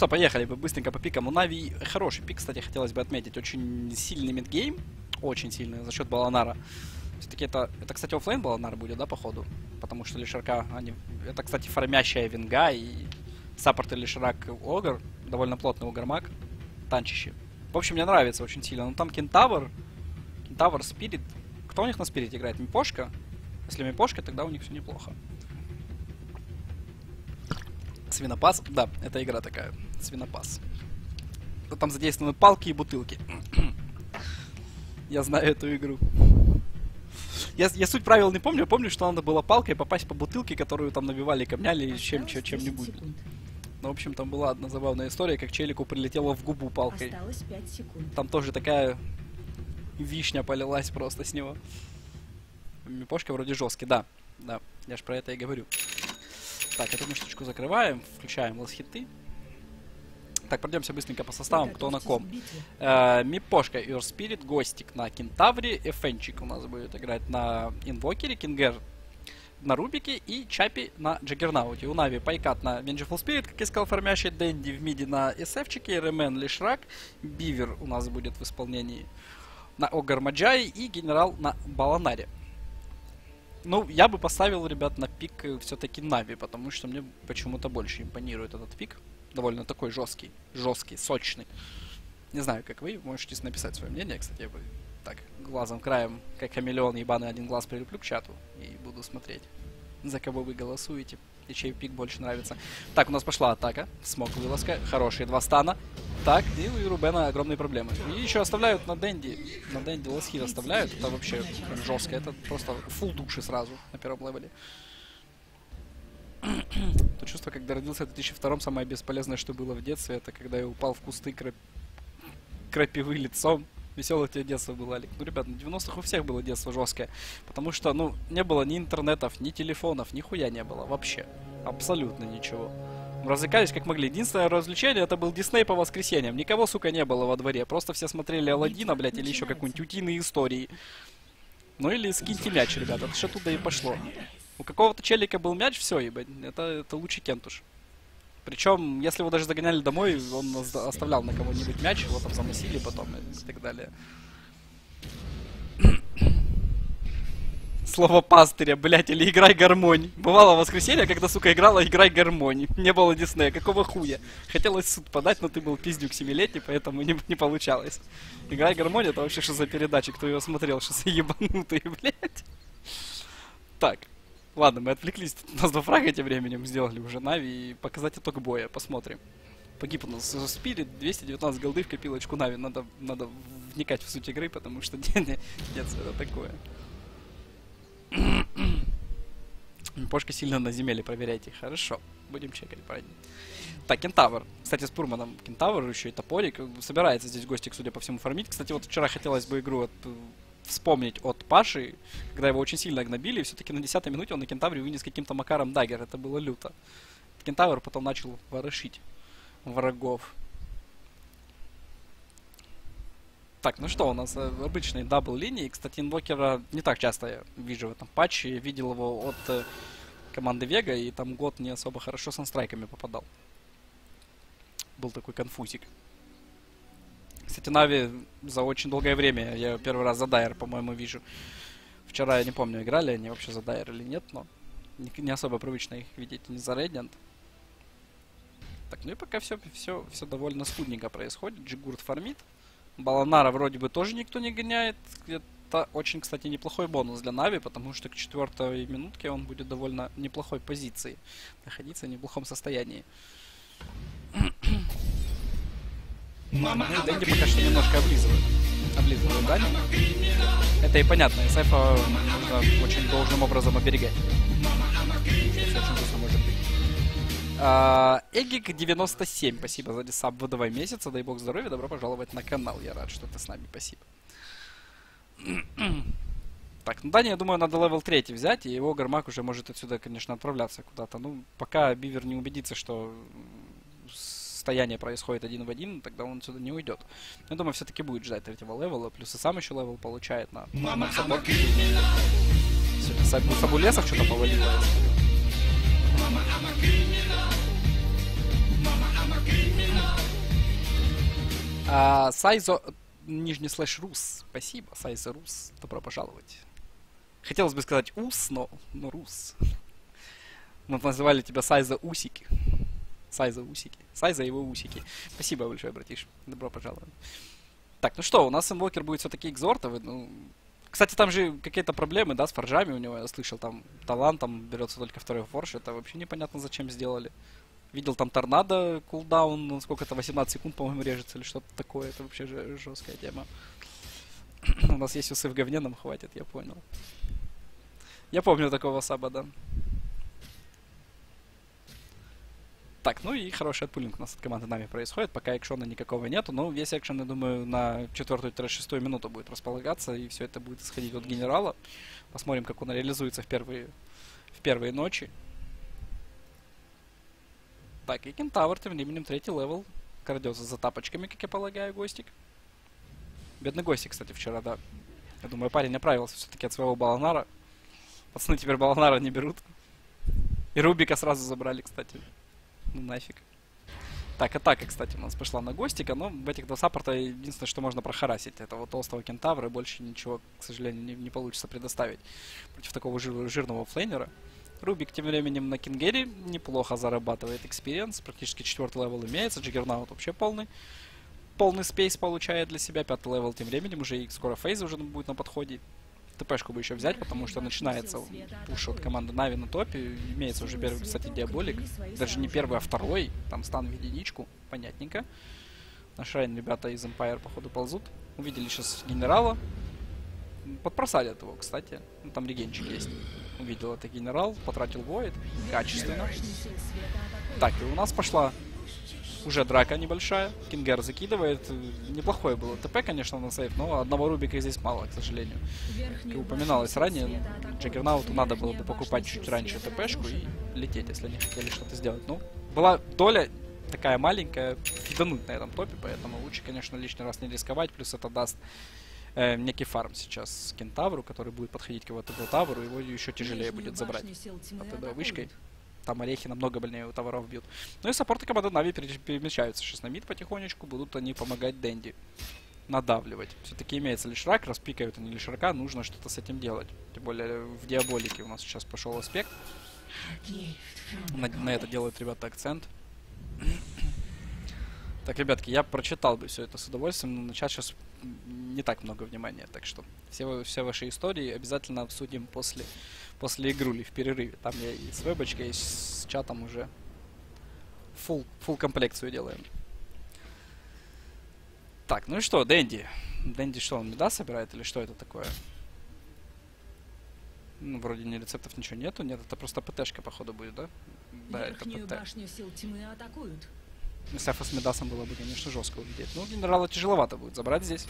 что, поехали быстренько по пикам. У Нави хороший пик, кстати, хотелось бы отметить. Очень сильный mid game. Очень сильный за счет Баланара. Все-таки это, это, кстати, offlane Баланар будет, да, походу? Потому что Лешрак, они... Это, кстати, фармящая винга и support Лешрак Огр. Довольно плотный Огрмаг. Танчище. В общем, мне нравится очень сильно. Ну, там Кентавр. Кентавр, Spirit. Кто у них на Spirit играет? Мипошка? Если Мипошка, тогда у них все неплохо. Свинопас? Да, это игра такая. Свинопас. Там задействованы палки и бутылки. Я знаю эту игру. Я, я суть правил не помню, помню, что надо было палкой попасть по бутылке, которую там набивали камнями или чем, чем, чем-нибудь. Ну, в общем, там была одна забавная история, как челику прилетела в губу палкой. Там тоже такая вишня полилась просто с него. Мипошка вроде жесткий, да. Да, я ж про это и говорю. Так, эту штучку закрываем, включаем last hit ы. Так, пройдемся быстренько по составам, кто на ком. Э, Мипошка, Earth Spirit, Гостик на Кентавре, Афончик у нас будет играть на Инвокере, Кингер на Рубике и Чапи на Джаггернауте. У Нави Пайкат на Vengeful Spirit, как я сказал, фармящий Дэнди в миде на СФчике, Ремен Лешрак, Бивер у нас будет в исполнении на Огар Маджай и Генерал на Баланаре. Ну, я бы поставил, ребят, на пик э, все-таки Нави, потому что мне почему-то больше импонирует этот пик. Довольно такой жесткий, жесткий, сочный. Не знаю, как вы, можете написать свое мнение. Кстати, я бы так, глазом краем, как хамелеон ебаный один глаз прилеплю к чату и буду смотреть, за кого вы голосуете и чей пик больше нравится. Так, у нас пошла атака, смог вылазка, хорошие два стана. Так, и у Рубена огромные проблемы. И еще оставляют на Дэнди. На Дэнди ласхит оставляют. Это вообще жестко. Это просто фул души сразу на первом левеле. То чувство, когда родился в 2002 самое бесполезное, что было в детстве, это когда я упал в кусты крап... крапивы лицом. Веселое тебе детство было, Алик. Ну, ребят, на 90-х у всех было детство жесткое. Потому что, ну, не было ни интернетов, ни телефонов, нихуя не было вообще. Абсолютно ничего. Развлекались как могли. Единственное развлечение это был Дисней по воскресеньям. Никого, сука, не было во дворе. Просто все смотрели Алладина, блядь, или еще какую-нибудь утиные истории. Ну или скиньте мяч, ребята. Это что туда и пошло. У какого-то челика был мяч, все, ебать. Это, это лучший кентуш. Причем, если его даже загоняли домой, он оставлял на кого-нибудь мяч, его там заносили потом и так далее. слово пастыря, блять, или играй гармонь. Бывало в воскресенье, когда, сука, играла играй гармонь. Не было Диснея, какого хуя? Хотелось суд подать, но ты был пиздюк семилетний, поэтому не, не получалось. Играй гармонь, это вообще что за передача, кто ее смотрел, что за ебанутые, блять. Так, ладно, мы отвлеклись. У нас два фрага тем временем сделали уже Нави и показать итог боя, посмотрим. Погиб у нас Спирит, 219 голды в копилочку Нави. Надо, надо вникать в суть игры, потому что нет, это такое. Пошка сильно на земле проверяйте. Хорошо. Будем чекать, парни. Так, Кентавр. Кстати, с Пурманом Кентавр, еще и Топорик. Собирается здесь Гостик, судя по всему, фармить. Кстати, вот вчера хотелось бы игру от, вспомнить от Паши, когда его очень сильно гнобили. Все-таки на 10 минуте он на Кентавре вынес каким-то макаром дагер. Это было люто. Кентавр потом начал ворошить врагов. Так, ну что, у нас э, обычные double линии. Кстати, инвокера не так часто я вижу в этом патче. Видел его от э, команды Вега, и там год не особо хорошо с sun strike ами попадал. Был такой конфузик. Кстати, Нави за очень долгое время, я первый раз за Dire, по-моему, вижу. Вчера я не помню, играли они вообще за Dire или нет, но не, не особо привычно их видеть не за Radiant. Так, ну и пока все, все, все довольно скудненько происходит. Джигурт фармит. Баланара вроде бы тоже никто не гоняет. Это очень, кстати, неплохой бонус для Нави, потому что к четвертой минутке он будет довольно неплохой позиции. Находиться в неплохом состоянии. Ну и Дэнди пока что немножко облизывает. Облизывает Дани. Это и понятно, СФ нужно очень должным образом оберегать. А, Эгик 97, спасибо за resub в два месяца, дай бог здоровья, добро пожаловать на канал, я рад, что ты с нами, спасибо. Так, ну Дэнди, я думаю, надо level 3 взять, и и Огрмаг уже может отсюда, конечно, отправляться куда-то. Ну, пока Бивер не убедится, что стояние происходит один в один, тогда он отсюда не уйдет. Я думаю, все-таки будет ждать третьего level а, плюс и сам еще level получает на, на support. Сегодня Сабу Лесов что-то повалило. А, Сайзо, нижний slash Рус. Спасибо, Сайзо Рус. Добро пожаловать. Хотелось бы сказать Ус, но, но Рус. Мы называли тебя Сайза Усики. Сайза Усики. Сайза его Усики. Спасибо большое, братиш. Добро пожаловать. Так, ну что, у нас инвокер будет все-таки экзортовый. Ну, кстати, там же какие-то проблемы, да, с форжами у него, я слышал, там талант, там берется только второй форж, это вообще непонятно зачем сделали. Видел там торнадо, кулдаун, сколько это, 18 секунд, по-моему, режется или что-то такое, это вообще же жесткая тема. у нас есть усы в говне, нам хватит, я понял. Я помню такого саба, да. Так, ну и хороший отпулинг у нас от команды Нави происходит. Пока экшена никакого нету, но весь экшен, я думаю, на четвертую-шестую минуту будет располагаться, и все это будет исходить от генерала. Посмотрим, как он реализуется в первые, в первые ночи. Так, и Кентавр тем временем третий level. Крадется за тапочками, как я полагаю, Гостик. Бедный Гостик, кстати, вчера, да. Я думаю, парень оправился все-таки от своего Баланара. Пацаны теперь Баланара не берут. И Рубика сразу забрали, кстати. Ну нафиг. Так, атака, кстати, у нас пошла на Гостика, но в этих два саппорта единственное, что можно прохарасить, это вот толстого кентавра, и больше ничего, к сожалению, не, не получится предоставить против такого жир, жирного оффлейнера. Рубик тем временем на Кингере неплохо зарабатывает experience, практически четвертый level имеется, Джиггернаут вообще полный. Полный space получает для себя, пятый level тем временем, уже и скоро phase уже будет на подходе. ТПшку бы еще взять, потому что начинается пуш от команды Нави на топе. Имеется уже первый, кстати, Диаболик. Даже не первый, а второй. Там стан в единичку. Понятненько. На Шрайн ребята из Empire, походу, ползут. Увидели сейчас генерала. Подпросадят его, кстати. Ну, там регенчик есть. Увидел это генерал, потратил воид. Качественно. Так, и у нас пошла уже драка небольшая. Кингер закидывает. Неплохое было ТП, конечно, на сейф, но одного Рубика здесь мало, к сожалению. Как упоминалось ранее, Джаггернауту надо было бы покупать чуть раньше ТПшку и лететь, если они хотели что-то сделать. Ну, была доля такая маленькая, фидануть на этом топе, поэтому лучше, конечно, лишний раз не рисковать, плюс это даст э, некий фарм сейчас Кентавру, который будет подходить к его Тавру, его еще тяжелее будет забрать под вышкой там орехи намного больнее у товаров бьют. Ну и саппорты команды Нави перемещаются сейчас на мид потихонечку, будут они помогать Дэнди надавливать. Все-таки имеется лишь рак, распикают они лишь рака, нужно что-то с этим делать. Тем более в Диаболике у нас сейчас пошел аспект. На, на это делают ребята акцент. Так, ребятки, я прочитал бы все это с удовольствием, но на сейчас не так много внимания, так что все, все ваши истории обязательно обсудим после после игрули в перерыве. Там я и с вебочкой, и с чатом уже full, full комплекцию делаем. Так, ну и что, Дэнди? Дэнди что, он меда собирает или что это такое? Ну, вроде ни рецептов ничего нету. Нет, это просто ПТшка, походу, будет, да? Да, это ПТ. башню сил тьмы атакуют. Сефа с Медасом было бы, конечно, жестко увидеть. Ну, генерала тяжеловато будет забрать здесь.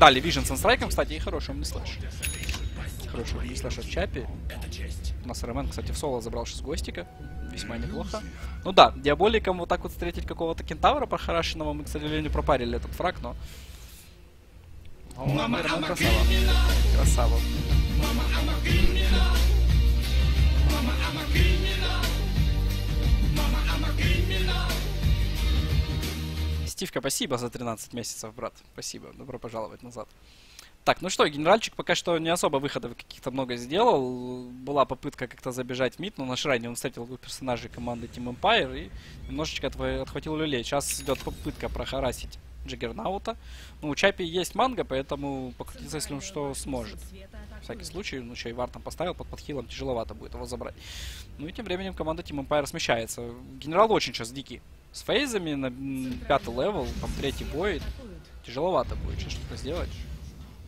Дали Вижен с страйком, кстати, и хороший умныслэш хороший вынеслэш от Чапи. У нас РМН, кстати, в соло забрал сейчас Гостика. Весьма неплохо. Ну да, Диаболиком вот так вот встретить какого-то кентавра прохарашенного мы, к сожалению, пропарили этот фраг, но... О, РМН красава. Красава. Стивка, спасибо за 13 месяцев, брат. Спасибо. Добро пожаловать назад. Так, ну что, генеральчик пока что не особо выходов каких-то много сделал. Была попытка как-то забежать в мид, но на шрайне он встретил персонажей команды Team Empire и немножечко отхватил люлей. Сейчас идет попытка прохарасить Джиггернаута. Ну, у Чапи есть манга, поэтому покрутиться, если он что сможет. В всякий случай, ну, и вар там поставил, под подхилом тяжеловато будет его забрать. Ну и тем временем команда Team Empire смещается. Генерал очень сейчас дикий. С фейзами на пятый level, там третий бой. Тяжеловато будет сейчас что-то сделать.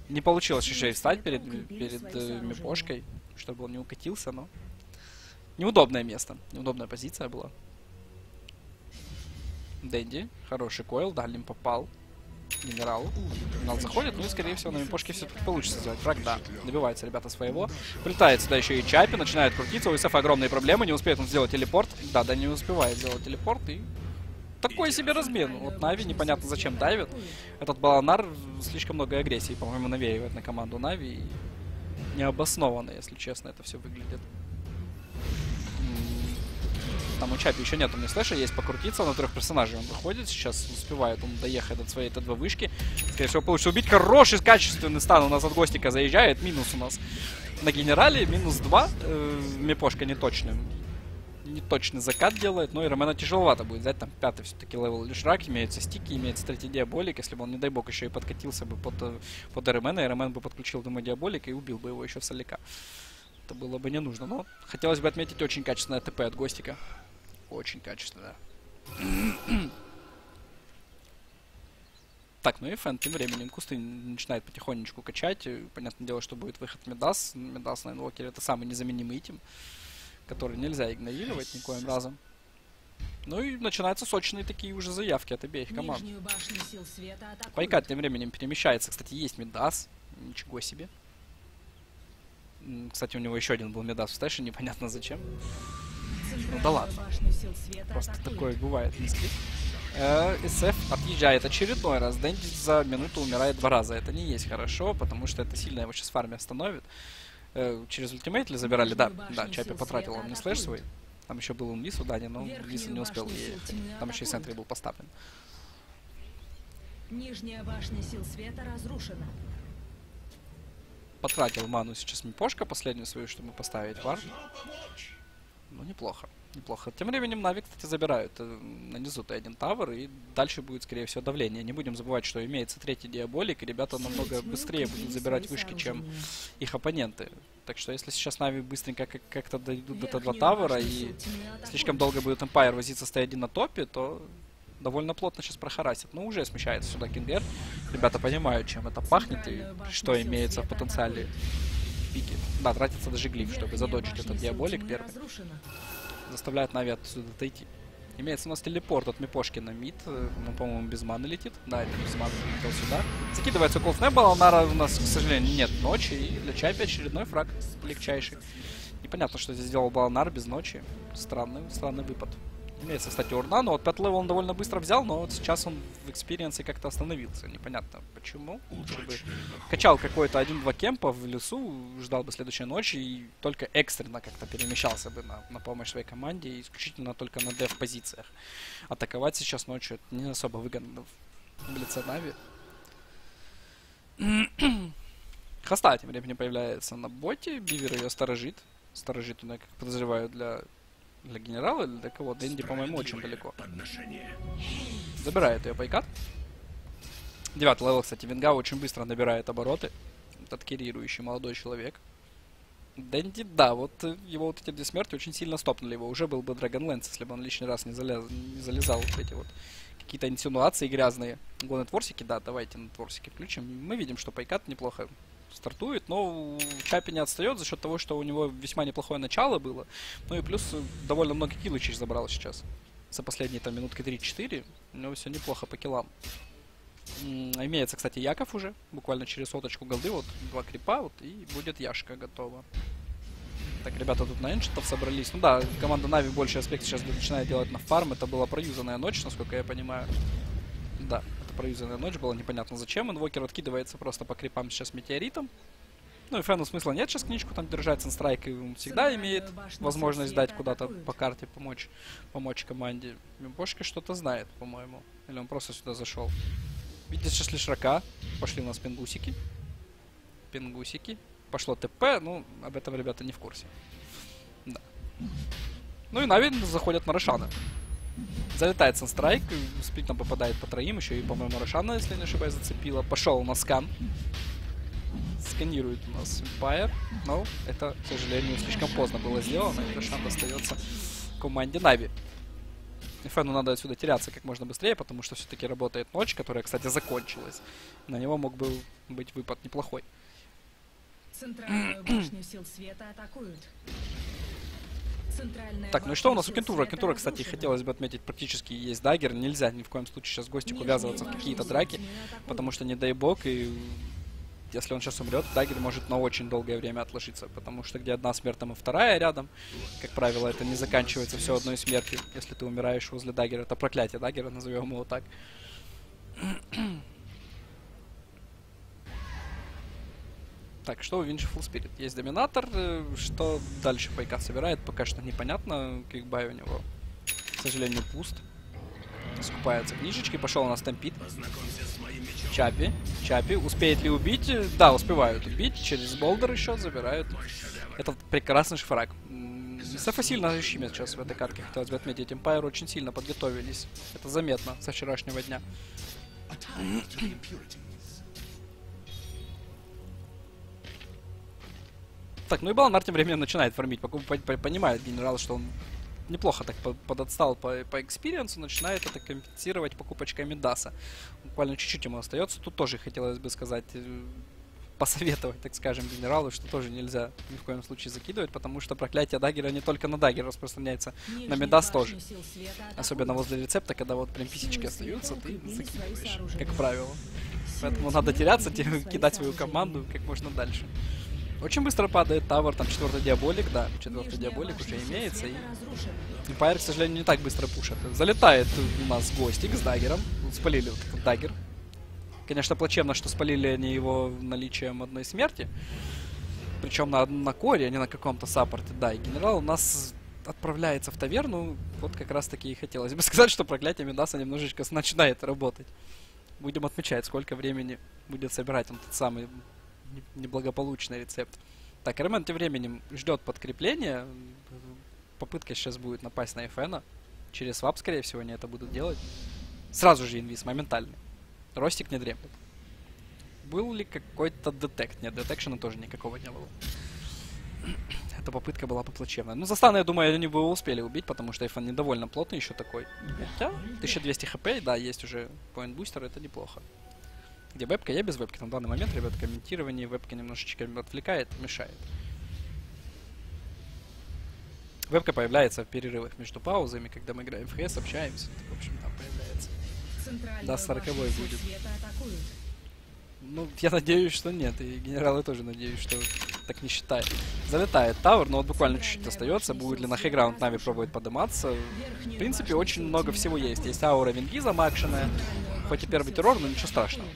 Не получилось еще и встать перед, перед э, мипошкой, чтобы он не укатился, но... Неудобное место, неудобная позиция была. Дэнди, хороший coil, дальним попал. Генерал. Генерал заходит, ну и, скорее всего, на мипошке все-таки получится сделать фраг. Да, добиваются ребята своего. Прилетает сюда еще и Чапи, начинает крутиться. У ИСФ огромные проблемы, не успеет он сделать телепорт. Да, да, не успевает сделать телепорт и такой себе размен. Вот Нави непонятно зачем давит. Этот Баланар слишком много агрессии, по-моему, навеивает на команду Нави. И необоснованно, если честно, это все выглядит. Там у Чапи еще нет, у меня слэша есть покрутиться, на трех персонажей он выходит, сейчас успевает он доехать до своей Т2 вышки. Скорее всего, получится убить. Хороший, качественный stun у нас от Гостика заезжает, минус у нас на генерале, минус 2. Э, Мипошка неточным. Неточный накат делает, но Ромена тяжеловато будет взять, там пятый все-таки level Лешрак, имеются стики, имеется третий Diabolic, если бы он, не дай бог, еще и подкатился бы под, э, под РМН, и РМН бы подключил, думаю, Diabolic и убил бы его еще соляка. Это было бы не нужно, но хотелось бы отметить очень качественное ТП от Гостика. Очень качественное. Так, ну и Фэн тем временем кусты начинает потихонечку качать. Понятное дело, что будет выход Midas. Midas на инвокере это самый незаменимый item, который нельзя игнорировать никоим разом. Ну и начинаются сочные такие уже заявки от обеих команд. Пайкат тем временем перемещается. Кстати, есть Медас. Ничего себе. Кстати, у него еще один был Медас в стэше, непонятно зачем. Ну да ладно. Просто такое бывает, склик. Э, СФ отъезжает очередной раз. Дэнди за минуту умирает два раза. Это не есть хорошо, потому что это сильно его сейчас фарме остановит. Э, через ультимейт ли забирали? Да, да, Чапи потратил он не слэш свой. Там еще был Унлис у Дани, но Унлис не успел. И там еще и центре был поставлен. Нижняя башня сил света разрушена. Потратил ману сейчас Мипошка, последнюю свою, чтобы поставить вар. Ну, неплохо неплохо. Тем временем Нави, кстати, забирают на низу Т1 Tower, и дальше будет, скорее всего, давление. Не будем забывать, что имеется третий Diabolic, и ребята намного быстрее будут забирать вышки, чем их оппоненты. Так что если сейчас Нави быстренько как-то дойдут до Т2 Тавера, и слишком долго будет Эмпайр возиться с Т1 на топе, то довольно плотно сейчас прохарасит. Но уже смещается сюда Кингер. Ребята понимают, чем это пахнет и что имеется в потенциале пики. Да, тратится даже глиф, чтобы задоджить этот Diabolic первый заставляет Нави отсюда отойти. Имеется у нас телепорт от Мипошки на мид. Э, ну, по-моему, без маны летит. Да, это без маны летел сюда. Закидывается укол Снэббала. Нара у нас, к сожалению, нет ночи. И для Чапи очередной фраг легчайший. Непонятно, что здесь сделал Баланар без ночи. Странный, странный выпад. Имеется, кстати, урна, но вот 5 level он довольно быстро взял, но вот сейчас он в экспириенсе как-то остановился. Непонятно почему. Лучше бы качал какой-то один-два кемпа в лесу, ждал бы следующей ночи и только экстренно как-то перемещался бы на, на помощь своей команде, исключительно только на деф-позициях. Атаковать сейчас ночью это не особо выгодно в лице Нави. Хоста тем временем появляется на боте, Бивер ее сторожит. Сторожит, он, я как подозреваю, для для генерала или для кого? Дэнди, по-моему, очень далеко. Забирает ее пайкат. Девятый level, кстати, Винга очень быстро набирает обороты. Этот керрирующий молодой человек. Дэнди, да, вот его вот эти две смерти очень сильно стопнули его. Уже был бы Dragon Lance, если бы он лишний раз не, залез, не залезал вот эти вот какие-то инсинуации грязные. Go нетворсики, да, давайте нетворсики включим. Мы видим, что Пайкат неплохо стартует, но Чапи не отстает за счет того, что у него весьма неплохое начало было. Ну и плюс довольно много киллычей забрал сейчас. За последние там минутки 3-4. У него все неплохо по киллам. Имеется, кстати, Яков уже. Буквально через соточку голды. Вот два крипа, вот, и будет Яшка готова. Так, ребята тут на эншитов собрались. Ну да, команда Нави больше аспект сейчас начинает делать на фарм. Это была проюзанная ночь, насколько я понимаю. Да проюзанная ночь была, непонятно зачем. Инвокер откидывается просто по крипам сейчас метеоритом. Ну и Фену смысла нет сейчас книжку там держать, Санстрайк и всегда имеет возможность дать куда-то по карте помочь, помочь команде. Мимбошка что-то знает, по-моему. Или он просто сюда зашел. Видите, сейчас лишь рака. Пошли у нас пингусики. Пингусики. Пошло ТП, ну, об этом ребята не в курсе. Да. Ну и Нави заходят на Рошана. Залетает Санстрайк, сплитом попадает по троим, еще и, по-моему, Рошана, если не ошибаюсь, зацепила. Пошел на скан. Сканирует у нас Empire, но это, к сожалению, слишком поздно было сделано, и Рошан достается команде Нави. Фену надо отсюда теряться как можно быстрее, потому что все-таки работает ночь, которая, кстати, закончилась. На него мог бы быть выпад неплохой. Центральную башню сил света атакуют. Так, ну и что у нас у Кентавра? Кентавра, кстати, хотелось бы отметить, практически есть dagger. Нельзя ни в коем случае сейчас гостику увязываться в какие-то драки, потому что не дай бог, и если он сейчас умрет, dagger может на очень долгое время отложиться, потому что где одна смерть, там и вторая рядом. Как правило, это не заканчивается все одной смертью, если ты умираешь возле дагера. Это проклятие дагера, назовем его так. Так, что у Full Spirit? Есть доминатор, э, что дальше Пайка собирает, пока что непонятно, quick buy у него к сожалению, пуст. Скупаются книжечки, пошел у нас Stampede. Чапи. Чапи. Успеет ли убить? Да, успевают убить. Через boulder еще забирают. Этот прекрасный фраг. Сефа сильно ощущимет сейчас в этой катке, хотелось бы отметить. Empire очень сильно подготовились. Это заметно со вчерашнего дня. Так, ну и Баланар тем временем начинает фармить. Понимает генерал, что он неплохо так подотстал по, по экспириенсу, начинает это компенсировать покупочками Медаса. Буквально чуть-чуть ему остается. Тут тоже хотелось бы сказать, э, посоветовать, так скажем, генералу, что тоже нельзя ни в коем случае закидывать, потому что проклятие даггера не только на dagger распространяется, Нижний на медас тоже. Особенно возле рецепта, когда вот прям писечки остаются, ты закидываешь, как правило. Поэтому надо теряться, кидать свою команду как можно дальше. Очень быстро падает tower, там четвертый Diabolic, да, четвертый Diabolic уже имеется, и Empire, к сожалению, не так быстро пушит. Залетает у нас гостик с даггером, спалили вот этот dagger. Конечно, плачевно, что спалили они его наличием одной смерти, причем на, на коре, а не на каком-то саппорте, да, и генерал у нас отправляется в таверну, вот как раз таки и хотелось бы сказать, что проклятие Медаса немножечко начинает работать. Будем отмечать, сколько времени будет собирать он тот самый неблагополучный рецепт. Так, Ремен тем временем ждет подкрепления. Попытка сейчас будет напасть на Эфена. Через свап, скорее всего, они это будут делать. Сразу же инвиз, моментальный. Ростик не дремлет. Был ли какой-то детект? Нет, детекшена тоже никакого не было. Эта попытка была поплачевная. Ну, застана, я думаю, они бы успели убить, потому что Эфен недовольно плотный еще такой. Хотя, 1200 хп, да, есть уже Point Booster, это неплохо. Где вебка? Я без вебки. На данный момент, ребят, комментирование вебка немножечко отвлекает, мешает. Вебка появляется в перерывах между паузами, когда мы играем в ХС, общаемся. В общем, там появляется. Да, 40 будет. Ну, я надеюсь, что нет. И генералы тоже надеюсь, что так не считает. Залетает tower, но вот буквально чуть-чуть остается. Будет ли на high ground Нави пробует подниматься. В принципе, очень много всего есть. Есть аура Вингиза макшенная. Хоть и первый террор, но ничего страшного.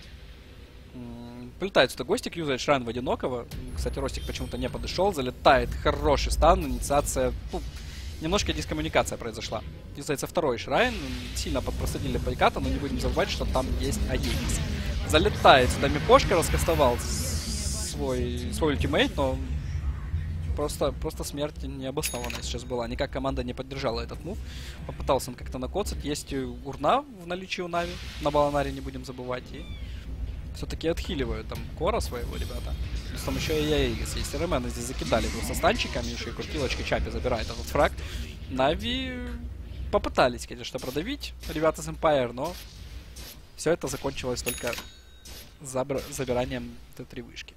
Прилетает сюда Гостик, юзает Шрайн в одинокого. Кстати, Ростик почему-то не подошел. Залетает хороший стан, инициация... Ну, немножко дискоммуникация произошла. Юзается второй Шрайн. Сильно подпросадили Пайката, но не будем забывать, что там есть Аегис. Залетает сюда Мипошка, раскастовал свой, свой ультимейт, но просто, просто смерть необоснованная сейчас была. Никак команда не поддержала этот мув. Попытался он как-то накоцать. Есть урна в наличии у Нави. На Баланаре не будем забывать. И все-таки отхиливают там Кора своего, ребята. Плюс там еще и Яегис есть. Ремены здесь закидали его со станчиками, еще и крутилочка Чапи забирает этот фраг. Нави попытались, конечно, продавить ребята с Empire, но все это закончилось только забр забиранием Т3 вышки.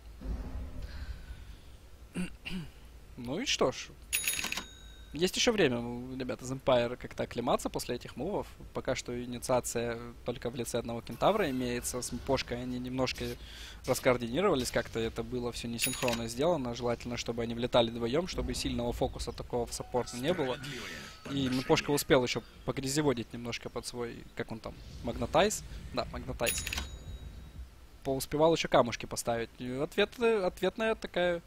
ну и что ж, есть еще время, ребята, из Empire как-то оклематься после этих мувов. Пока что инициация только в лице одного кентавра имеется. С Пошкой они немножко раскоординировались, как-то это было все несинхронно сделано. Желательно, чтобы они влетали вдвоем, чтобы сильного фокуса такого в саппорте не было. И Пошка успел еще погрязеводить немножко под свой, как он там, Магнатайз? Да, Магнатайз. Поуспевал еще камушки поставить. Ответ, ответная такая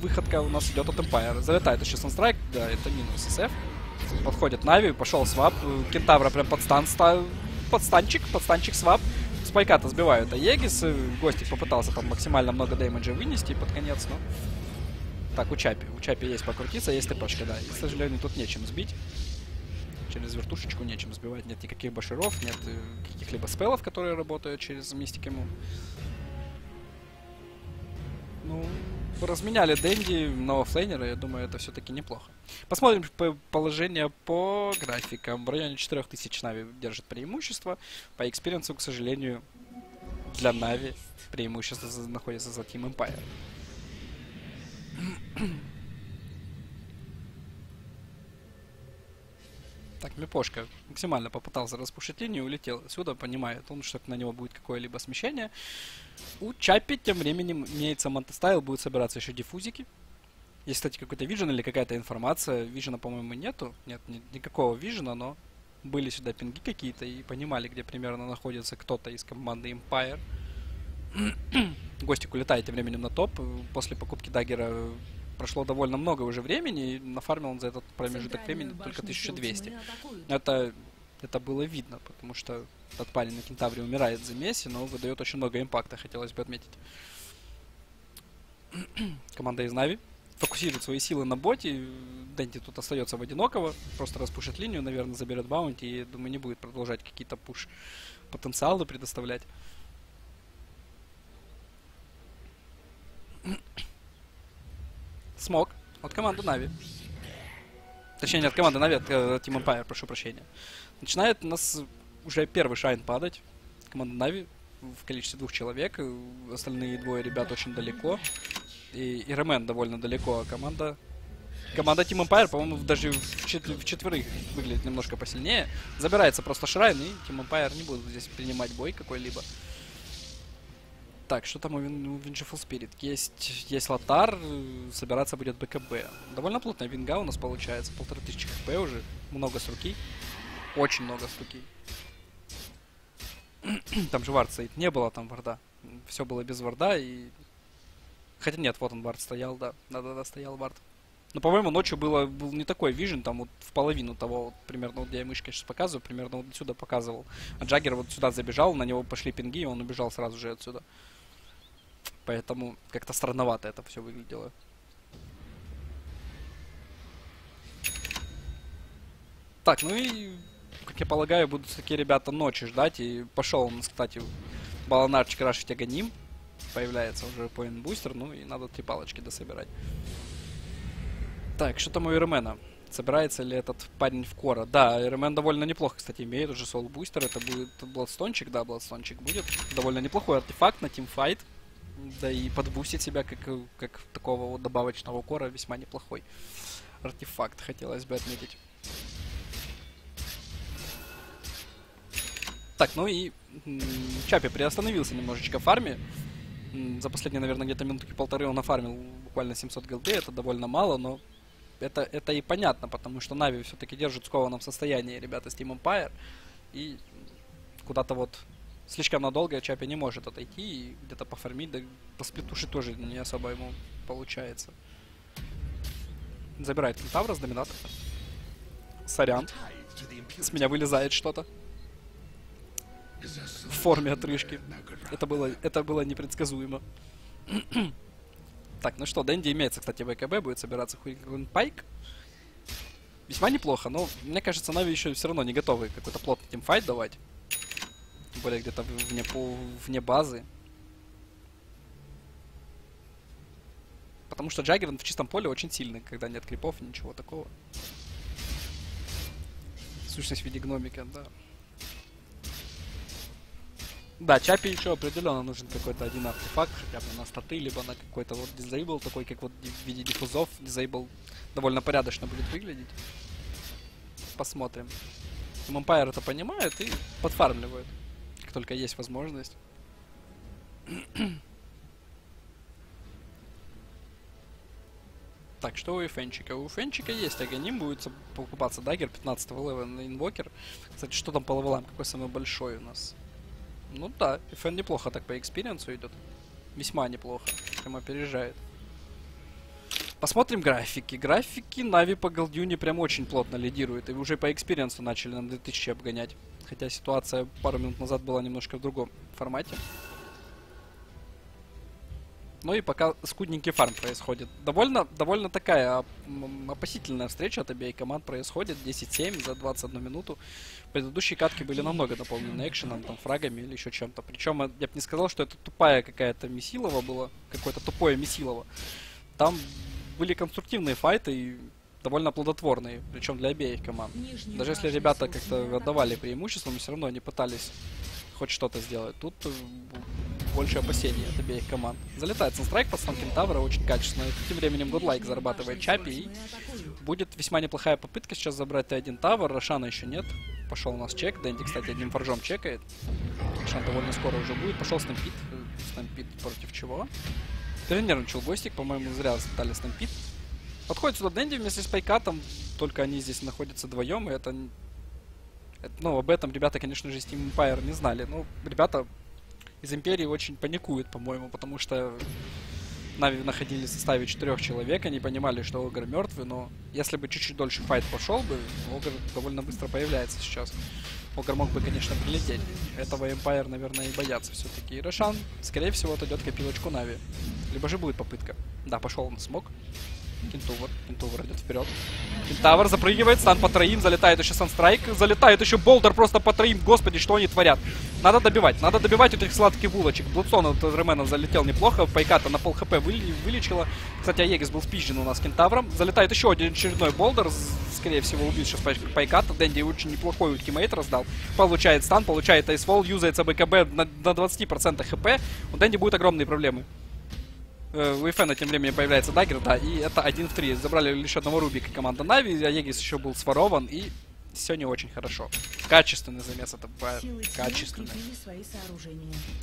выходка у нас идет от Empire. Залетает еще Санстрайк, да, это минус СФ. Подходит Нави, пошел свап. Кентавра прям под стан. Подстанчик, подстанчик свап. Спайката сбивают Аегис. Гостик попытался там максимально много дэмэджа вынести под конец, но... Так, у Чапи. У Чапи есть покрутиться, есть ТПшка, да. И, к сожалению, тут нечем сбить. Через вертушечку нечем сбивать. Нет никаких баширов, нет э, каких-либо спеллов, которые работают через magic immune. Ну, разменяли Дэнди на оффлейнера, я думаю, это все-таки неплохо. Посмотрим по положение по графикам. В районе 4000 Нави держит преимущество. По экспириенсу, к сожалению, для Нави преимущество находится за Team Empire. Так, Мипошка максимально попытался распушить линию, улетел отсюда, понимает он, что на него будет какое-либо смещение. У Чапи тем временем имеется Manta Style, будет собираться еще диффузики. Есть, кстати, какой-то vision или какая-то информация. Вижена, по-моему, нету. Нет, ни, никакого вижена, но были сюда пинги какие-то и понимали, где примерно находится кто-то из команды Empire. Гостик улетает тем временем на топ. После покупки Даггера прошло довольно много уже времени, и нафармил он за этот промежуток времени только башню сил 1200. тьмы атакуют. Это, это было видно, потому что этот парень на Кентавре умирает за Месси, но выдает очень много импакта, хотелось бы отметить. Команда из Нави фокусирует свои силы на боте. Дэнди тут остается в одинокого, просто распушит линию, наверное, заберет баунти и, думаю, не будет продолжать какие-то пуш потенциалы предоставлять. Smoke от команды Нави. Точнее, не от команды Нави, от э, Team Empire, прошу прощения. Начинает у нас уже первый shrine падать. Команда Нави в количестве двух человек. э, Остальные двое ребят очень далеко. И, и Ремен довольно далеко, а команда... Команда Team Empire, по-моему, даже в, чет- в четверых выглядит немножко посильнее. Забирается просто shrine, и Team Empire не будут здесь принимать бой какой-либо. Так, что там у, Вин- у Vengeful Spirit? Есть, есть Лотар, собираться будет БКБ. Довольно плотная винга у нас получается, полторы тысячи хп уже, много с руки. Очень много с руки. там же вард стоит, не было там варда. Все было без варда и... Хотя нет, вот он вард стоял, да. Да-да-да, стоял вард. Но, по-моему, ночью было, был не такой вижен, там вот в половину того, вот, примерно, вот где я мышкой сейчас показываю, примерно вот отсюда показывал. А Джаггер вот сюда забежал, на него пошли пинги, и он убежал сразу же отсюда. Поэтому как-то странновато это все выглядело. Так, ну и, как я полагаю, будут такие ребята ночи ждать. И пошел у нас, кстати, баланарчик Рашить Аганим. Появляется уже поинт бустер, ну и надо три палочки дособирать. Так, что там у Иремена? Собирается ли этот парень в кора? Да, Иремен довольно неплохо, кстати, имеет уже сол бустер. Это будет Бладстончик, да, Бладстончик будет. Довольно неплохой артефакт на тимфайт. Да и подбустить себя как, как такого вот добавочного кора весьма неплохой артефакт, хотелось бы отметить. Так, ну и Чапи приостановился немножечко в фарме. За последние, наверное, где-то минутки полторы он нафармил буквально 700 голды. Это довольно мало, но это, это и понятно, потому что Нави все-таки держит в скованном состоянии ребята с Team Empire. И куда-то вот слишком надолго Чапи не может отойти и где-то пофармить, да посплетушить тоже не особо ему получается. Забирает Кентавра с доминатора. Сорян. С меня вылезает что-то. В форме отрыжки. Это было, это было непредсказуемо. так, ну что, Дэнди имеется, кстати, в ВКБ, будет собираться Хуикун Пайк. Весьма неплохо, но мне кажется, Нави еще все равно не готовы какой-то плотный тимфайт давать. Более где-то вне, вне базы. Потому что Джаггерн в чистом поле очень сильный, когда нет крипов и ничего такого. Сущность в виде гномика, да. Да, Чапи еще определенно нужен какой-то один артефакт, хотя бы на статы, либо на какой-то вот disable, такой как вот в виде диффузов. Disable довольно порядочно будет выглядеть. Посмотрим. Empire это понимает и подфармливает, как только есть возможность. Так, что у Фенчика? У Фенчика есть Аганим, будет покупаться Dagger 15 левела Invoker. Кстати, что там по левелам? Какой самый большой у нас? Ну да, Фен неплохо так по экспириенсу идет. Весьма неплохо. Прям опережает. Посмотрим графики. Графики Нави по голду они прям очень плотно лидируют. И уже по экспириенсу начали на 2000 обгонять. Хотя ситуация пару минут назад была немножко в другом формате. Ну и пока скудненький фарм происходит. Довольно, довольно такая м, опасительная встреча от обеих команд происходит. 10-7 за 21 минуту. Предыдущие катки были намного наполнены экшеном, там, фрагами или еще чем-то. Причем э, я бы не сказал, что это тупая какая-то месилова была, какое-то тупое месилово. Там были конструктивные файты и довольно плодотворные, причем для обеих команд. Нижнюю Даже если ребята как-то отдавали преимущество, но все равно они пытались хоть что-то сделать. Тут э, больше опасений от обеих команд. Залетает Санстрайк под станком Тавра, очень качественно. И тем временем Нижнюю зарабатывает Чапи. И будет весьма неплохая попытка сейчас забрать Т1 tower. Рошана еще нет. Пошел у нас чек. Дэнди, кстати, одним форжом чекает. Рошан довольно скоро уже будет. Пошел Stampede. Э, Stampede против чего? Перенервничал Гостик, по-моему, зря стали Stampede. Подходит сюда Дэнди вместе с Пайкатом, только они здесь находятся вдвоем, и это... это- Ну, об этом ребята, конечно же, из Team Empire не знали. Ну, ребята из Империи очень паникуют, по-моему, потому что Нави находились в составе четырех человек, они понимали, что Огр мертвый, но если бы чуть-чуть дольше fight пошел бы, Огр довольно быстро появляется сейчас. Огр мог бы, конечно, прилететь. Этого Empire, наверное, и боятся все-таки. И Рошан, скорее всего, отойдет копилочку Нави. Либо же будет попытка. Да, пошел он smoke. Кентавр. Кентавр идет вперед. Кентавр запрыгивает, stun по троим, залетает еще Sun Strike, залетает еще Boulder просто по троим. Господи, что они творят? Надо добивать, надо добивать этих сладких булочек. Bloodstone от Ремена залетел неплохо, Пайката на пол хп вылечила. Кстати, Aegis был спизжен у нас Кентавром. Залетает еще один очередной Boulder, скорее всего, убит сейчас Пай- Пайката. Дэнди очень неплохой ультимейт раздал. Получает stun, получает Ice Wall, юзается БКБ на, на 20% хп. У Дэнди будут огромные проблемы. Э, У Фена тем временем появляется dagger, да, и это 1 в 3. Забрали лишь одного Рубика команда Нави, Aegis еще был сворован, и все не очень хорошо. Качественный замес это бывает. Качественный.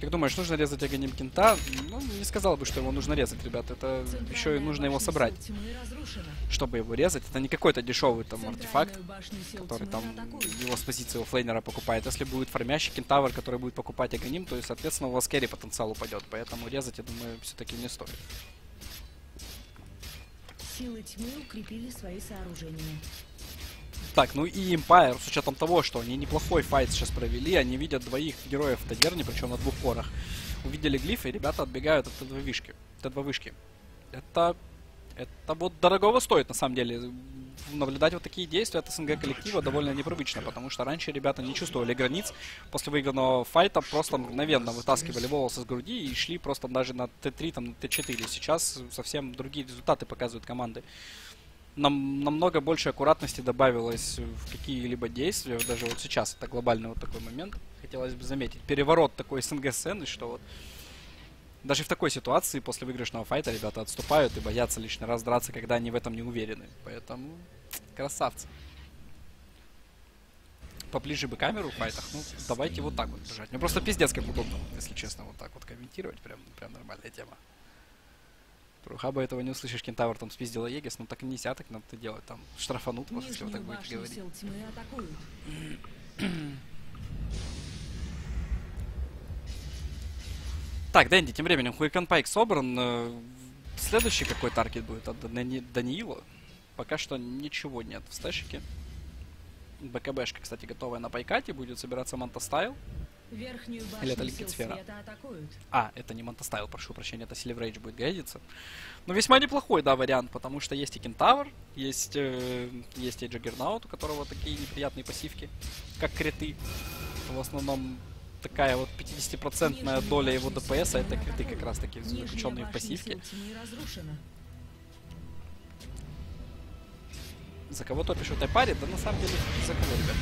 Как думаешь, нужно резать Аганим Кента? Ну, не сказал бы, что его нужно резать, ребят. Это еще и нужно его собрать. Чтобы его резать, это не какой-то дешевый там артефакт, который там его с позиции оффлейнера покупает. Если будет фармящий кентавр, который будет покупать Аганим, то, соответственно, у вас керри потенциал упадет. Поэтому резать, я думаю, все-таки не стоит. Силы тьмы укрепили свои сооружения. Так, ну и Empire, с учетом того, что они неплохой файт сейчас провели, они видят двоих героев в Тадерне, причем на двух корах. Увидели глифы, и ребята отбегают от Т2 вышки. Т2 вышки. Это... Это вот дорогого стоит, на самом деле. Наблюдать вот такие действия от СНГ коллектива довольно непривычно, потому что раньше ребята не чувствовали границ. После выигранного файта просто мгновенно вытаскивали волосы с груди и шли просто даже на Т3, там, на Т4. Сейчас совсем другие результаты показывают команды нам намного больше аккуратности добавилось в какие-либо действия. Даже вот сейчас это глобальный вот такой момент. Хотелось бы заметить. Переворот такой СНГ сцены, что вот даже в такой ситуации после выигрышного файта ребята отступают и боятся лишний раз драться, когда они в этом не уверены. Поэтому красавцы. Поближе бы камеру в файтах, ну, давайте вот так вот держать. Мне просто пиздец как удобно, если честно, вот так вот комментировать. Прям, прям нормальная тема. Про хаба этого не услышишь, кентавр там спиздила Егис, ну так нельзя так надо делать, там штрафанут вас, если вы так будете говорить. Так, Дэнди, тем временем Хуикан Пайк собран. э, Следующий какой таргет будет от Дани- Даниила? Пока что ничего нет в стэшике. БКБшка, кстати, готовая на Пайкате. Будет собираться Манта Стайл. Верхнюю Или это башню Ликвид сил Сфера? света атакуют. А, это не Манта Стайл, прошу прощения, это Сильврейдж будет гайдиться. Но весьма неплохой, да, вариант, потому что есть и Кентавр, есть, э, есть и Джаггернаут, у которого такие неприятные пассивки, как криты. В основном такая вот 50% доля его ДПС, а это криты как раз таки заключенные в пассивке. За кого то пишут Айпари? Да на самом деле за кого, ребят.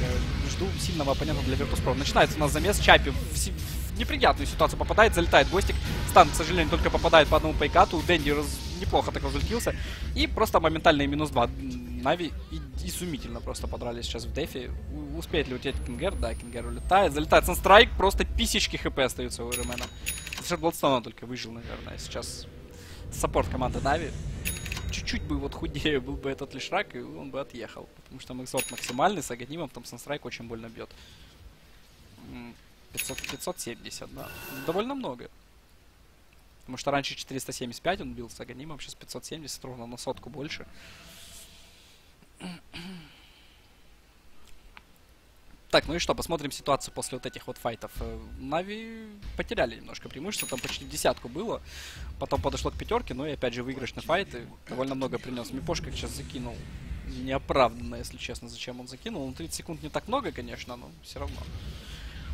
Я жду сильного оппонента для Virtus.pro. Начинается у нас замес. Чапи в, си- в неприятную ситуацию попадает, залетает Гостик. Stun, к сожалению, только попадает по одному пайкату. Дэнди раз- неплохо так разультился. И просто моментальный минус 2. Нави и- изумительно просто подрались сейчас в дефе. У- успеет ли улететь Кингер? Да, Кингер улетает. Залетает Sun Strike. Просто писечки хп остаются у Ремена. За Бладстона только выжил, наверное. Сейчас support команды Нави чуть-чуть бы вот худее был бы этот лишрак, и он бы отъехал. Потому что Максот максимальный, с Аганимом там Sun Strike очень больно бьет. М, 500, 570, да. Довольно много. Потому что раньше 475 он бил с Аганимом, сейчас 570, ровно на сотку больше. Так, ну и что, посмотрим ситуацию после вот этих вот файтов. Э, Нави потеряли немножко преимущество, там почти десятку было. Потом подошло к пятерке, но и опять же выигрышный файт, и довольно много принес. Мипошка сейчас закинул. Неоправданно, если честно, зачем он закинул. Ну, 30 секунд не так много, конечно, но все равно.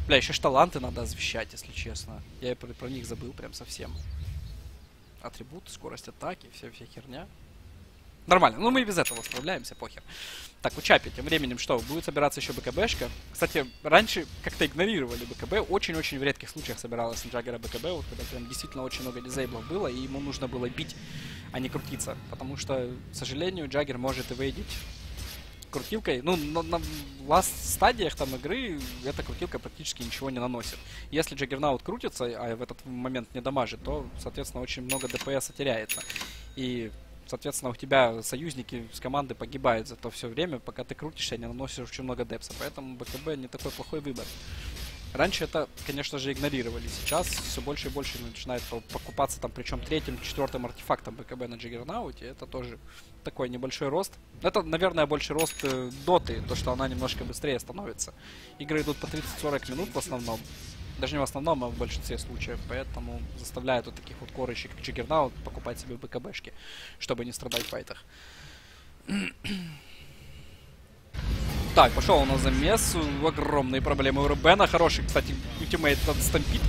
Бля, еще ж таланты надо освещать, если честно. Я про, про них забыл прям совсем. Атрибуты, скорость атаки, вся, вся херня. Нормально, ну мы и без этого справляемся, похер. Так, у Чапи тем временем что, будет собираться еще БКБшка. Кстати, раньше как-то игнорировали БКБ, очень-очень в редких случаях собиралась Джаггера БКБ, вот когда прям действительно очень много дизейблов было, и ему нужно было бить, а не крутиться. Потому что, к сожалению, Джаггер может и выйдить крутилкой. Ну, на, на last стадиях там игры эта крутилка практически ничего не наносит. Если Juggernaut крутится, а в этот момент не дамажит, то, соответственно, очень много DPS теряется. И соответственно, у тебя союзники с команды погибают за то все время, пока ты крутишься, не наносишь очень много депса. Поэтому БКБ не такой плохой выбор. Раньше это, конечно же, игнорировали. Сейчас все больше и больше начинает по- покупаться там, причем третьим, четвертым артефактом БКБ на Джаггернауте. Это тоже такой небольшой рост. Это, наверное, больше рост э, доты, то, что она немножко быстрее становится. Игры идут по 30-40 минут в основном. Даже не в основном, а в большинстве случаев. Поэтому заставляют вот таких вот корыщей, как Juggernaut, покупать себе БКБшки, чтобы не страдать в файтах. Так, пошел у нас замес. Огромные проблемы у Рубена. Хороший, кстати, ultimate от Stampede.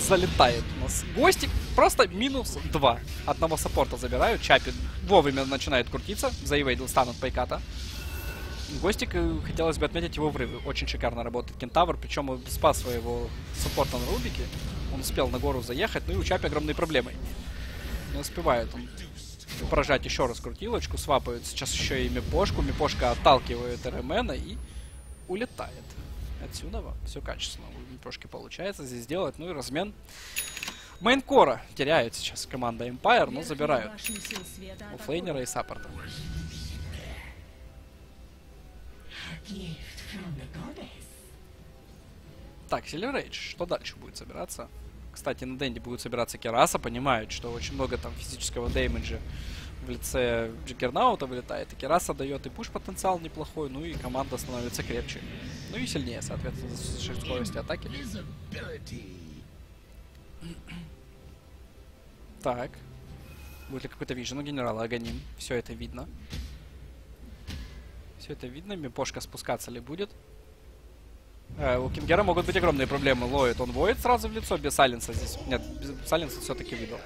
Залетает у нас. Гостик просто минус 2. Одного саппорта забирают. Чапи вовремя начинает крутиться. Заивейдил стан от Пайката. Гостик, э, хотелось бы отметить его врывы. Очень шикарно работает Кентавр. Причем он спас своего саппорта на Рубике. Он успел на гору заехать. Ну и у Чапи огромные проблемы. Не успевает он поражать еще раз крутилочку, свапают сейчас еще и Мипошку. Мипошка отталкивает РМНа и улетает. Отсюда все качественно у Мипошки получается здесь сделать. Ну и размен мейнкора теряют сейчас команда Empire, но забирают у флейнера и саппорта. Так, Silver Age, что дальше будет собираться? Кстати, на Дэнди будет собираться Кераса, понимают, что очень много там физического дэмэджа в лице Джиггернаута вылетает, и Кераса дает и пуш потенциал неплохой, ну и команда становится крепче. Ну и сильнее, соответственно, за счет скорости атаки. Так. Будет ли какой-то вижен у генерала Аганим? Все это видно. Все это видно. Мипошка спускаться ли будет? Э, у Кингера могут быть огромные проблемы. Ловит он воет сразу в лицо без сайленса здесь. Нет, без сайленса все-таки выдал.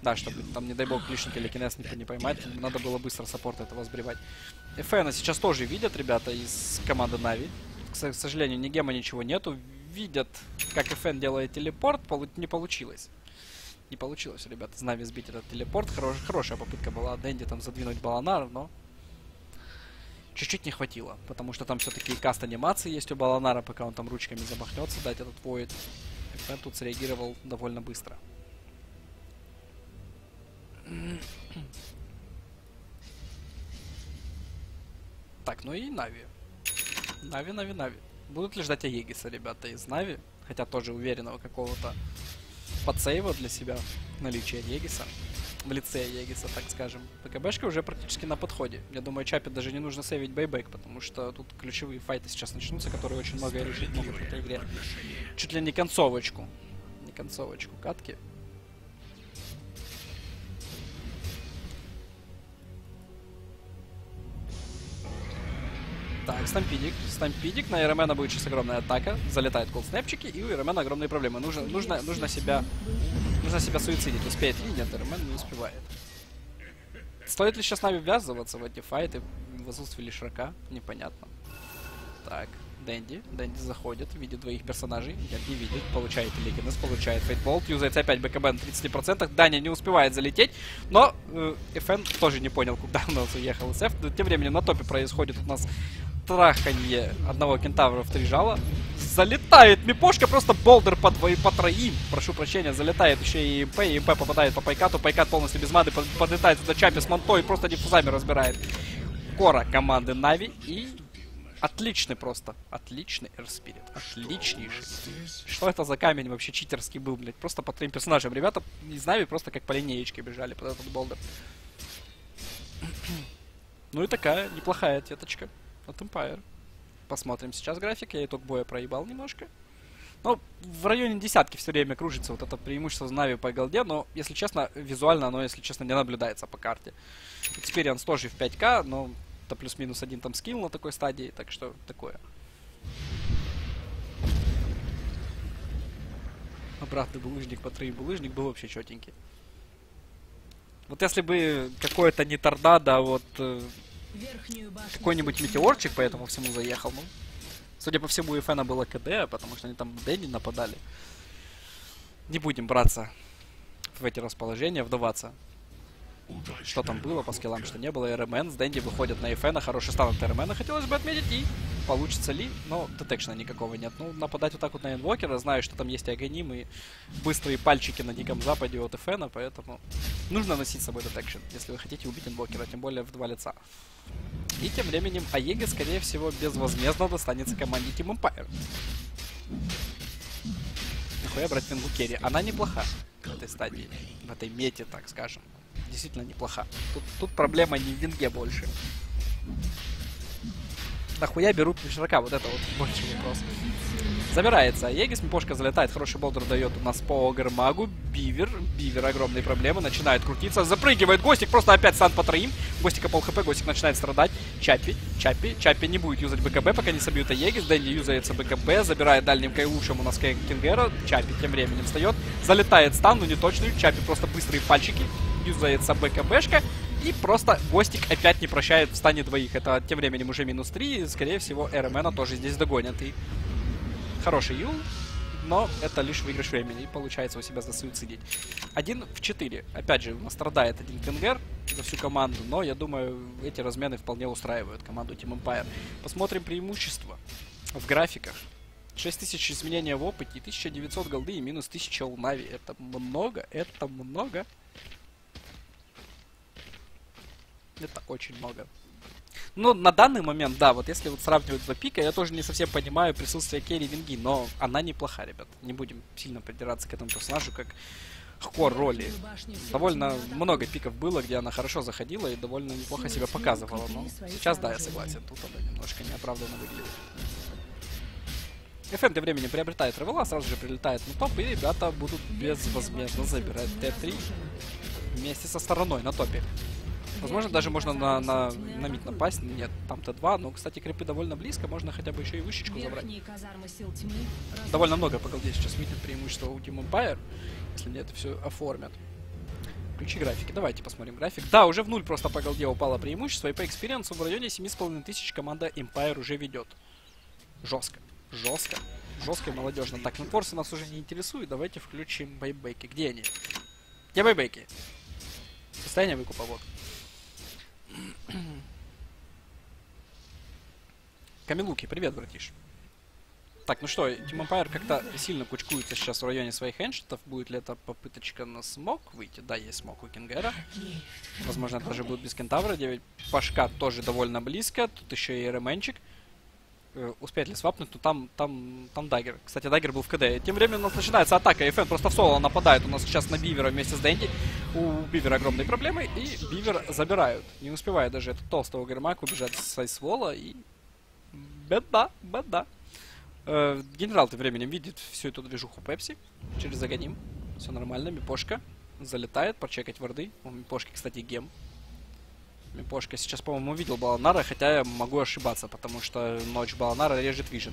Да, чтобы там, не дай бог, лишника или кинесника не поймать, надо было быстро саппорт этого сбривать. Эфена сейчас тоже видят ребята из команды Нави. К со- к сожалению, ни гема ничего нету. Видят, как ФН делает телепорт, полу- не получилось. Не получилось, ребята, с Нави сбить этот телепорт. Хорош- хорошая попытка была Дэнди там задвинуть Баланар, но чуть-чуть не хватило, потому что там все-таки каст анимации есть у Баланара, пока он там ручками замахнется, дать этот воид. ФН тут среагировал довольно быстро. Так, ну и Нави. Нави, Нави, Нави. Будут ли ждать Аегиса, ребята, из Нави? Хотя тоже уверенного какого-то подсейва для себя наличия Аегиса. В лице Аегиса, так скажем. БКБшка уже практически на подходе. Я думаю, Чапе даже не нужно сейвить buyback, потому что тут ключевые файты сейчас начнутся, которые очень многое решить могут в этой игре. Чуть ли не концовочку. Не концовочку катки. Так, стампидик. Стампидик. На Иромена будет сейчас огромная атака. Залетает колснепчики, и у Иромена огромные проблемы. Нужно, нужно, нужно себя... Нужно себя суицидить. Успеет ли? Нет, не успевает. Стоит ли сейчас Нави ввязываться в эти файты в отсутствии Лишрака? Непонятно. Так, Дэнди. Дэнди заходит, видит двоих персонажей. Нет, не видит. Получает Ликинес, получает Фейтболт. Юзается опять БКБ на 30%. Даня не успевает залететь. Но э, FN тоже не понял, куда у нас уехал. Но Тем временем на топе происходит у нас траханье одного кентавра в три жала. Залетает Мипошка, просто boulder по, двоим, по троим. Прошу прощения, залетает еще и EMP, и EMP попадает по Пайкату. Пайкат полностью без под- подлетает сюда Чапи с Монтой просто диффузами разбирает. Кора команды Нави и отличный просто. Отличный Earth Spirit. Отличнейший. Что это за камень вообще читерский был, блядь? Просто по трем персонажам. Ребята из Нави просто как по линеечке бежали под этот boulder. Ну и такая неплохая ответочка от Empire. Посмотрим сейчас график. Я итог боя проебал немножко. Ну, в районе десятки все время кружится вот это преимущество Нави по голде, но, если честно, визуально оно, если честно, не наблюдается по карте. Experience тоже в 5К, но это плюс-минус один там скилл на такой стадии, так что такое. Обратный булыжник по троим булыжник был вообще четенький. Вот если бы какой-то не торнадо, а вот э, какой-нибудь метеорчик по этому всему заехал, ну. Судя по всему, у Фена было КД, потому что они там Дэнни нападали. Не будем браться в эти расположения, вдаваться. Что там было по скиллам, что не было. РМН с Дэнди выходят на Эфена. Хороший стан от РМН хотелось бы отметить. И получится ли? Но детекшена никакого нет. Ну, нападать вот так вот на инвокера, знаю, что там есть и Аганим, и быстрые пальчики на Диком Западе от Эфена, поэтому нужно носить с собой детекшн, если вы хотите убить инвокера, тем более в два лица. И тем временем Аега, скорее всего, безвозмездно достанется команде Team Empire. нахуя брать Вингу Керри. Она неплоха в этой стадии, в этой мете, так скажем. Действительно неплоха. Тут, тут проблема не в Винге больше. Нахуя берут Мишрака? Вот это вот больше вопрос. Забирается Егис, Мипошка залетает, хороший болдер дает у нас по Огармагу. Бивер, Бивер огромные проблемы, начинает крутиться, запрыгивает Гостик, просто опять сан по троим. Гостика пол хп, Гостик начинает страдать. Чапи, Чапи, Чапи не будет юзать БКБ, пока не собьют Егис. Дэнди юзается БКБ, забирает дальним кайлушем у нас Кингера. Чапи тем временем встает, залетает стан, но не точный. Чапи просто быстрые пальчики, юзается БКБшка. И просто Гостик опять не прощает в стане двоих. Это тем временем уже минус 3. Скорее всего, РМНа тоже здесь догонят. И хороший юл, но это лишь выигрыш времени. И получается у себя засуицидить. Один в 4. Опять же, у нас страдает один Кенгер за всю команду. Но я думаю, эти размены вполне устраивают команду Team Empire. Посмотрим преимущества в графиках. 6000 изменения в опыте, 1900 голды и минус 1000 у Нави. Это много, это много. Это очень много. Ну, на данный момент, да, вот если вот сравнивать два пика, я тоже не совсем понимаю присутствие Керри Винги, но она неплоха, ребят. Не будем сильно придираться к этому персонажу, как хор роли. Довольно много пиков было, где она хорошо заходила и довольно неплохо себя показывала. Но сейчас, да, я согласен, тут она немножко неоправданно выглядит. FN тем временем приобретает Ревела, сразу же прилетает на топ, и ребята будут безвозмездно забирать Т3 вместе со стороной на топе. Возможно, даже можно на, на, на мид напасть. Нет, там Т2. Но, кстати, крипы довольно близко. Можно хотя бы еще и вышечку забрать. Довольно много по голде сейчас видит преимущество у Team Empire. Если мне это все оформят. Ключи графики. Давайте посмотрим график. Да, уже в нуль просто по голде упало преимущество. И по экспириенсу в районе 7500 команда Empire уже ведет. Жестко. Жестко. Жестко и молодежно. Так, нетворсы нас уже не интересует. Давайте включим байбеки. Где они? Где байбеки? Состояние выкупа, вот. Камилуки, привет, братиш. Так, ну что, Team Empire как-то сильно кучкуется сейчас в районе своих эншентов. Будет ли это попыточка на смог выйти? Да, есть смог у Кингера. Возможно, это даже будет без Кентавра. Мипошка тоже довольно близко. Тут еще и Ременчик. Э, успеет ли свапнуть, то там, там, там Dagger. Кстати, Dagger был в КД. Тем временем у нас начинается атака. FN просто в соло нападает у нас сейчас на Бивера вместе с Дэнди. У Бивера огромные проблемы, и Бивер забирают. Не успевает даже этот толстого Гермак убежать с Айсвола, и... Беда, беда. Э, генерал тем временем видит всю эту движуху Пепси. Через загоним. Все нормально. Мипошка залетает, прочекать варды. У Мипошки, кстати, гем. Мипошка сейчас, по-моему, увидел Баланара, хотя я могу ошибаться, потому что ночь Баланара режет вижен.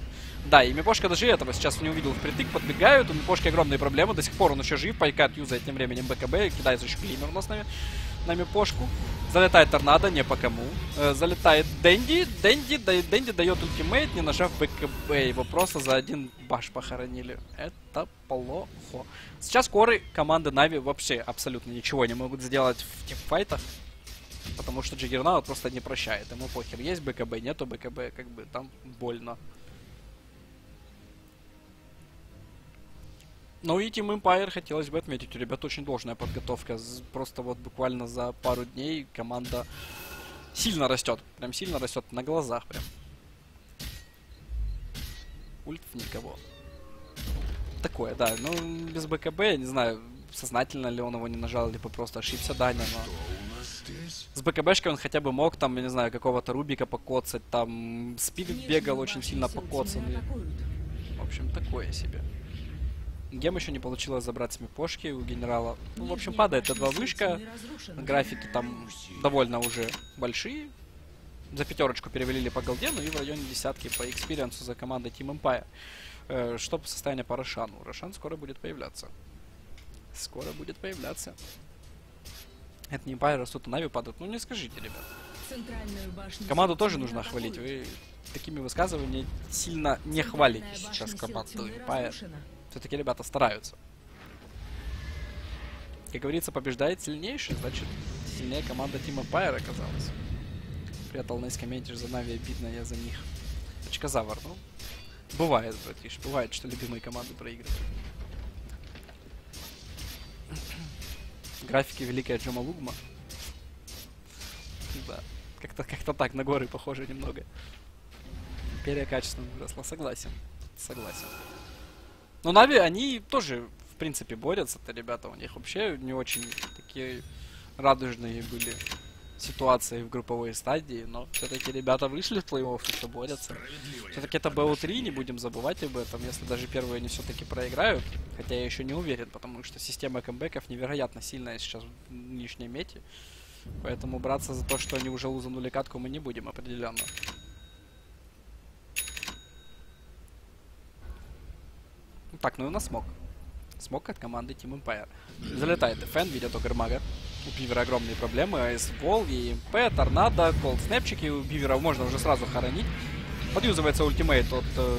Да, и Мипошка даже этого сейчас не увидел впритык, подбегают, у Мипошки огромные проблемы, до сих пор он еще жив, Пайкат юзает тем временем БКБ, кидается еще климер у нас на, на Мипошку. Залетает Торнадо, не по кому. Э, залетает Дэнди, Дэнди, да, Дэнди дает ультимейт, не нажав БКБ, его просто за один баш похоронили. Это плохо. Сейчас коры команды Нави вообще абсолютно ничего не могут сделать в тимфайтах. Потому что Джиггернаут просто не прощает. Ему похер. Есть БКБ, нету БКБ, как бы там больно. Ну и Team Empire хотелось бы отметить. У ребят очень должная подготовка. Просто вот буквально за пару дней команда сильно растет. Прям сильно растет на глазах прям. Ульт никого. Такое, да. Ну, без БКБ, я не знаю, сознательно ли он его не нажал, либо просто ошибся Даня, но... С БКБшкой он хотя бы мог, там, я не знаю, какого-то Рубика покоцать, там, Спивик бегал очень сильно покоцанный. В общем, такое себе. Gem еще не получилось забрать с мипошки у генерала. Ну, в общем, падает Т2 вышка. Графики там довольно уже большие. За пятерочку перевели по голде, ну и в районе десятки по экспириенсу за командой Team Empire. Э, что по состоянию по Рошану? Рошан скоро будет появляться. Скоро будет появляться. Это не Empire, растут, а Нави падают. Ну не скажите, ребят. Команду тоже нужно хвалить. Вы такими высказываниями сильно не хвалите сейчас команду Empire. Все-таки ребята стараются. Как говорится, побеждает сильнейший, значит сильнее команда Team Empire оказалась. Прятал на комментишь за Нави, обидно я за них. Очказавр, ну. Бывает, братиш, бывает, что любимые команды проигрывают. Графики Великая Джома Лугма. Да, как-то как, -то, так, на горы похоже немного. Империя качественно выросла, согласен. Согласен. Но Нави, они тоже, в принципе, борются-то, ребята. У них вообще не очень такие радужные были ситуации в групповой стадии, но все-таки ребята вышли в плей-офф, и что борются. Все-таки это БО3, не будем забывать об этом, если даже первые они все-таки проиграют, хотя я еще не уверен, потому что система камбэков невероятно сильная сейчас в нынешней мете, поэтому браться за то, что они уже лузанули катку, мы не будем определенно. Так, ну и у нас смог. Смог от команды Team Empire. Залетает FN, видят Огрмага. У Бивера огромные проблемы. АС Вол, ЕМП, Торнадо, Колд Снэпчики. У Бивера можно уже сразу хоронить. Подюзывается ультимейт от, э,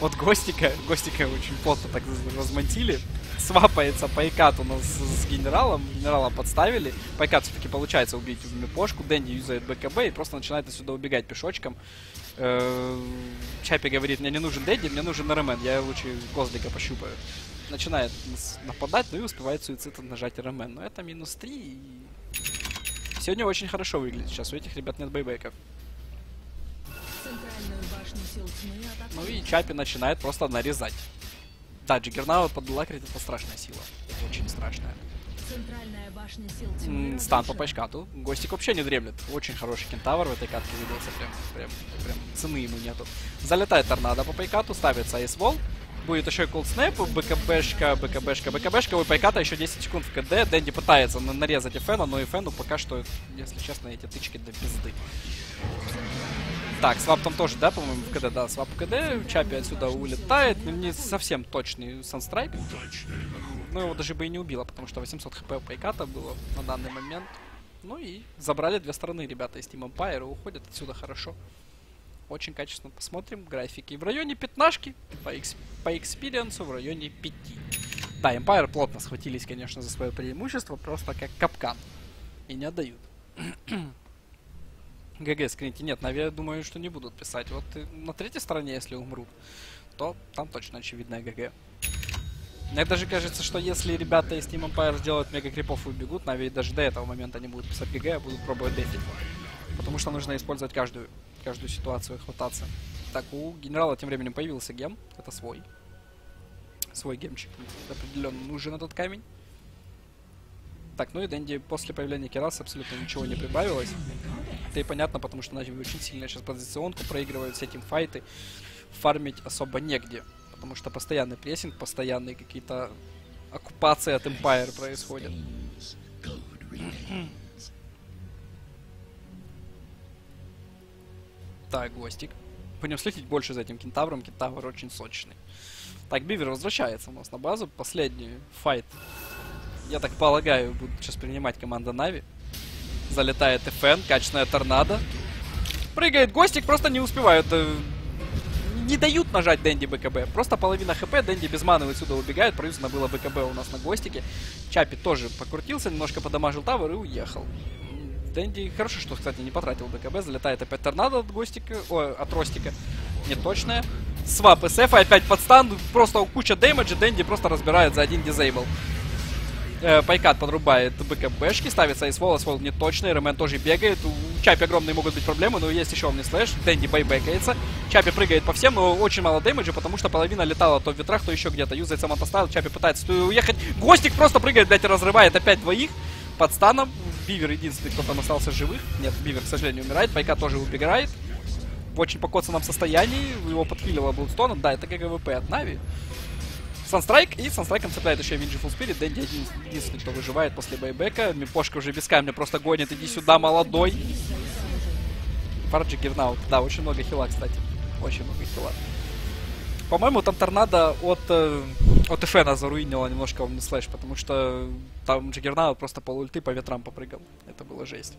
от Гостика. Гостика очень плотно так размонтили. Свапается Пайкат у нас с, генералом. Генерала подставили. Пайкат все-таки получается убить в мипошку. Дэнди юзает БКБ и просто начинает отсюда убегать пешочком. Э, Чапи говорит, мне не нужен Дэнди, мне нужен РМН. Я лучше Козлика пощупаю начинает нападать, ну и успевает суицид нажать РМН. Но это минус 3. И... Сегодня очень хорошо выглядит. Сейчас у этих ребят нет бейбеков. Ну и Чапи начинает просто нарезать. Да, Джиггернаут под лакрит это страшная сила. Очень страшная. Стан по пачкату. Гостик вообще не дремлет. Очень хороший кентавр в этой катке виделся. Прям, прям, прям цены ему нету. Залетает торнадо по пайкату, ставится айсвол будет еще и Snap, БКБшка, БКБшка, БКБшка, у Пайката еще 10 секунд в КД. Дэнди пытается нарезать Эфена, но Эфену пока что, если честно, эти тычки до пизды. Так, swap там тоже, да, по-моему, в КД, да, swap в КД, Чапи отсюда улетает, ну, не совсем точный Sunstrike. Ну, его даже бы и не убило, потому что 800 хп у Пайката было на данный момент. Ну и забрали две стороны ребята из Team Empire и уходят отсюда хорошо. Очень качественно посмотрим графики. В районе пятнашки, по, экс по экспириенсу в районе 5. Да, Empire плотно схватились, конечно, за свое преимущество, просто как капкан. И не отдают. ГГ скриньте. Нет, наверное, думаю, что не будут писать. Вот на третьей стороне, если умрут, то там точно очевидная ГГ. Мне даже кажется, что если ребята из Team Empire сделают мега крипов и убегут, наверное, даже до этого момента они будут писать ГГ, а будут пробовать дефить. Потому что нужно использовать каждую каждую ситуацию хвататься. Так, у генерала тем временем появился gem. Это свой. Свой гемчик. Определенно нужен этот камень. Так, ну и Дэнди после появления Кераса абсолютно ничего не прибавилось. Это и понятно, потому что Нави очень сильно сейчас позиционку проигрывают с этим файты. Фармить особо негде. Потому что постоянный прессинг, постоянные какие-то оккупации от Empire происходят. Так, Гостик. Будем следить больше за этим кентавром. Кентавр очень сочный. Так, Бивер возвращается у нас на базу. Последний файт. Я так полагаю, будет сейчас принимать команда Нави. Залетает ФН, качественная торнадо. Прыгает Гостик, просто не успевают. Э, не дают нажать Дэнди БКБ. Просто половина ХП, Дэнди без маны отсюда убегает. Проюзано было БКБ у нас на Гостике. Чапи тоже покрутился, немножко подамажил тавер и уехал. Дэнди хорошо, что, кстати, не потратил БКБ. Залетает опять торнадо от Гостика, о, от Ростика. Неточная. Свап СФ, опять подстан. Просто куча дэмэджа. Дэнди просто разбирает за один дизейбл. Э, Пайкат подрубает БКБшки, ставится айсвол, айсвол неточный, РМН тоже бегает. У Чапи огромные могут быть проблемы, но есть еще умный слэш. Дэнди байбекается. Чапи прыгает по всем, но очень мало дэмэджа, потому что половина летала то в ветрах, то еще где-то. Юзает самотостайл, Чапи пытается уехать. Гостик просто прыгает, блядь, и разрывает опять двоих под станом. Бивер единственный, кто там остался живых. Нет, Бивер, к сожалению, умирает. Пайка тоже убегает. В очень покоцанном состоянии. Его подхилило Блудстоном. Да, это ГГВП от Нави. Sunstrike, и Санстрайком цепляет еще Vengeful Spirit. Дэнди один, единственный, кто выживает после байбека. Мипошка уже без камня просто гонит. Иди сюда, молодой. Фар Juggernaut. Да, очень много хила, кстати. Очень много хила. По-моему, там торнадо от, э, от Эфена заруинило немножко Omnislash, потому что там Juggernaut просто полульты по ветрам попрыгал. Это было жесть.